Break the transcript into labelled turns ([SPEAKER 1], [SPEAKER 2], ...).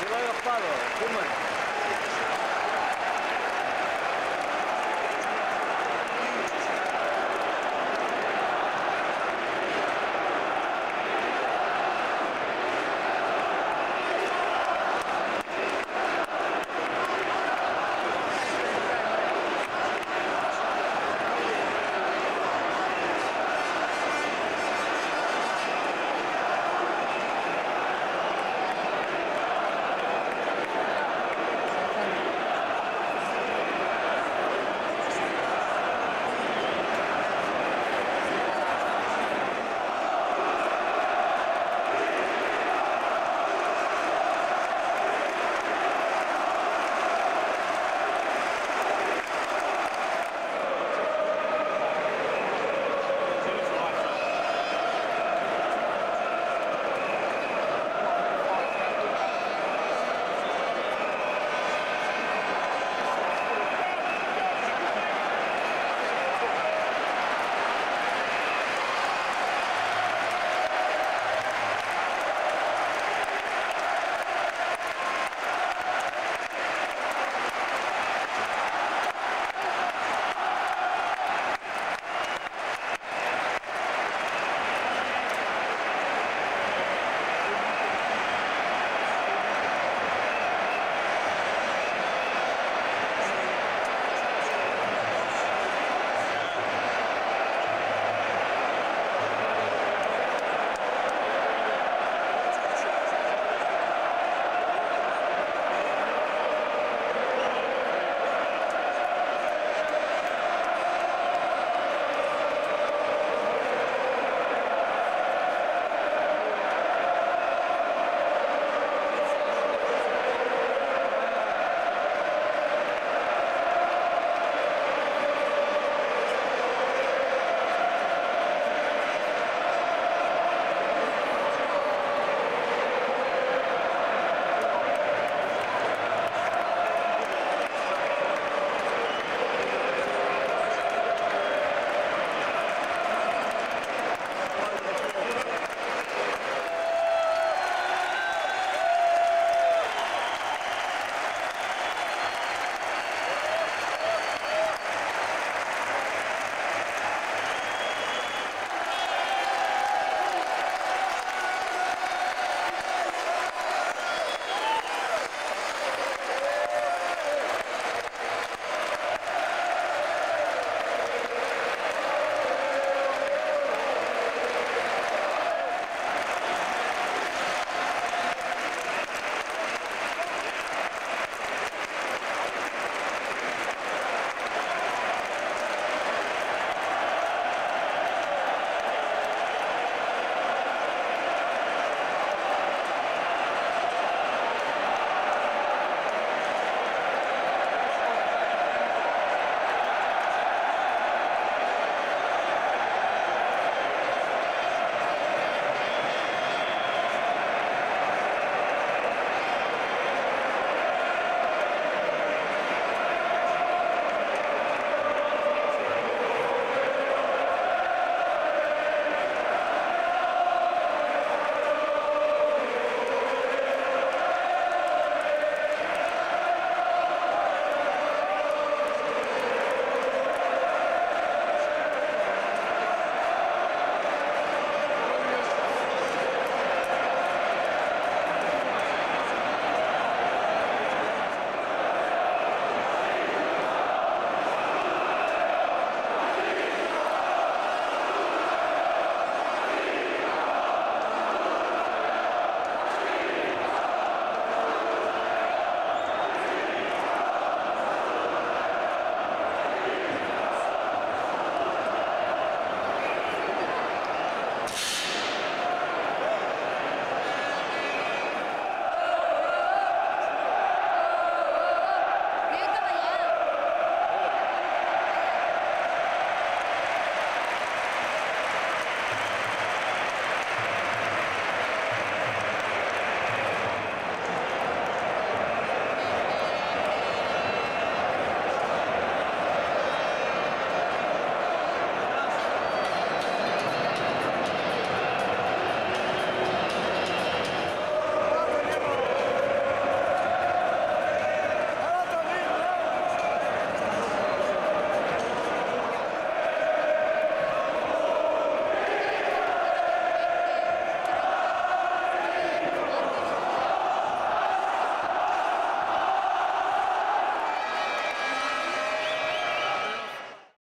[SPEAKER 1] You're de los